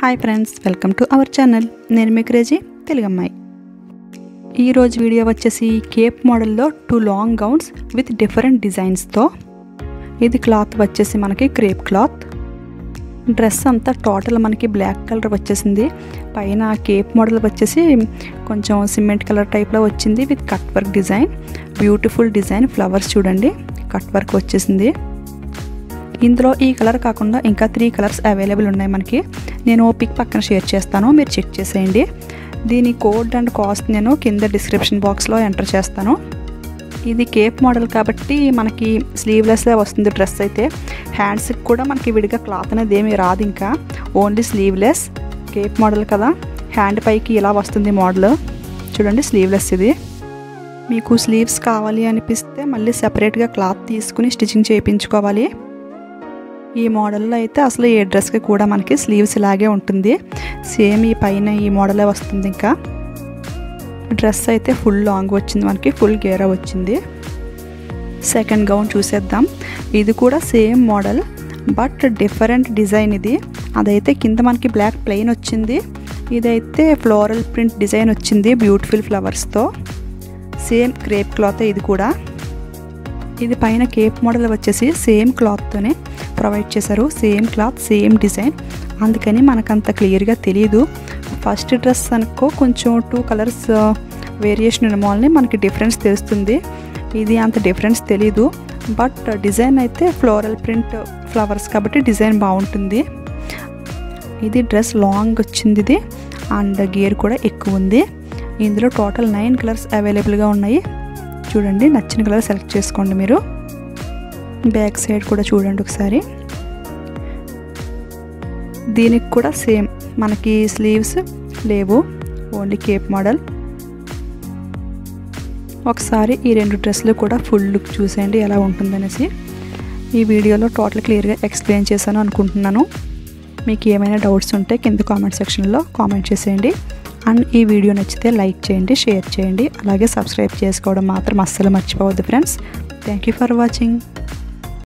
Hi friends welcome to our channel. నేను మీకు రేజీ తెలుగమ్మాయి. ఈరోజు వీడియో వచ్చేసి కేప్ మోడల్లో two long gowns with different డిజైన్స్తో ఇది క్లాత్ వచ్చేసి మనకి క్రేప్ క్లాత్. డ్రెస్ అంతా టోటల్ మనకి బ్లాక్ కలర్ వచ్చేసింది. పైన కేప్ మోడల్ వచ్చేసి కొంచెం సిమెంట్ కలర్ టైప్లో వచ్చింది with cut work design. Beautiful design flowers చూడండి. కట్ వర్క్ వచ్చేసింది. ఇందులో ఈ కలర్ కాకుండా ఇంకా త్రీ కలర్స్ అవైలబుల్ ఉన్నాయి మనకి. నేను పిక్ పక్కన షేర్ చేస్తాను మీరు చెక్ చేసేయండి. దీని కోడ్ అండ్ కాస్ట్ నేను కింద డిస్క్రిప్షన్ బాక్స్లో ఎంటర్ చేస్తాను. ఇది కేప్ మోడల్ కాబట్టి మనకి స్లీవ్లెస్గా వస్తుంది డ్రెస్ అయితే. హ్యాండ్స్కి కూడా మనకి విడిగా క్లాత్ అనేది ఏమీ రాదు ఇంకా. ఓన్లీ స్లీవ్లెస్ కేప్ మోడల్ కదా. హ్యాండ్ పైకి ఇలా వస్తుంది మోడల్. చూడండి స్లీవ్లెస్ ఇది. మీకు స్లీవ్స్ కావాలి అనిపిస్తే మళ్ళీ సెపరేట్గా క్లాత్ తీసుకుని స్టిచ్చింగ్ చేయించుకోవాలి. ఈ మోడల్లో అయితే అసలు ఏ డ్రెస్కి కూడా మనకి స్లీవ్స్ ఇలాగే ఉంటుంది. సేమ్ ఈ పైన ఈ మోడలే వస్తుంది ఇంకా. డ్రెస్ అయితే ఫుల్ లాంగ్ వచ్చింది మనకి ఫుల్ గేరా వచ్చింది. సెకండ్ గౌన్ చూసేద్దాం. ఇది కూడా same model but different design ఇది. అదైతే కింద మనకి బ్లాక్ ప్లెయిన్ వచ్చింది. ఇదైతే ఫ్లోరల్ ప్రింట్ డిజైన్ వచ్చింది బ్యూటిఫుల్ ఫ్లవర్స్తో. సేమ్ క్రేప్ క్లాత్ ఇది కూడా. ఇది పైన కేప్ మోడల్ వచ్చేసి సేమ్ క్లాత్తోనే ప్రొవైడ్ చేశారు. సేమ్ క్లాత్ సేమ్ డిజైన్ అందుకని మనకంత క్లియర్గా తెలియదు ఫస్ట్ డ్రెస్ అనుకో కొంచెం టూ కలర్స్ వేరియేషన్ ఉన్న మనకి డిఫరెన్స్ తెలుస్తుంది. ఇది అంత డిఫరెన్స్ తెలీదు. బట్ డిజైన్ అయితే ఫ్లోరల్ ప్రింట్ ఫ్లవర్స్ కాబట్టి డిజైన్ బాగుంటుంది. ఇది డ్రెస్ లాంగ్ వచ్చింది ఇది. అండ్ గేర్ కూడా ఎక్కువ ఉంది. ఇందులో టోటల్ నైన్ కలర్స్ అవైలబుల్గా ఉన్నాయి. చూడండి నచ్చిన కలర్ సెలెక్ట్ చేసుకోండి మీరు. బ్యాక్ సైడ్ కూడా చూడండి ఒకసారి. దీనికి కూడా సేమ్ మనకి స్లీవ్స్ లేవు ఓన్లీ కేప్ మోడల్. ఒకసారి ఈ రెండు డ్రెస్సులు కూడా ఫుల్ లుక్ చూసేయండి ఎలా ఉంటుందనేసి. ఈ వీడియోలో టోటల్ క్లియర్గా ఎక్స్ప్లెయిన్ చేశాను అనుకుంటున్నాను. మీకు ఏమైనా డౌట్స్ ఉంటే కింద కామెంట్ సెక్షన్లో కామెంట్ చేసేయండి. అండ్ ఈ వీడియో నచ్చితే లైక్ చేయండి షేర్ చేయండి. అలాగే సబ్స్క్రైబ్ చేసుకోవడం మాత్రం అస్సలు మర్చిపోవద్దు friends. Thank you for watching